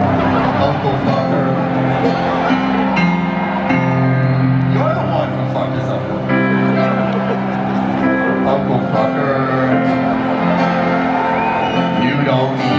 Uncle fucker. You're the one who fucked us up. Uncle fucker. You don't